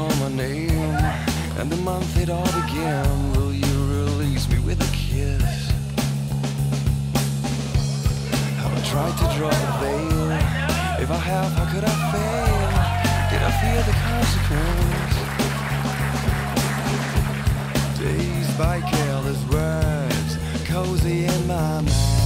call my name and the month it all began. Will you release me with a kiss? I tried to draw the veil. If I have, how could I fail? Did I fear the consequence? Dazed by careless words, cozy in my mind.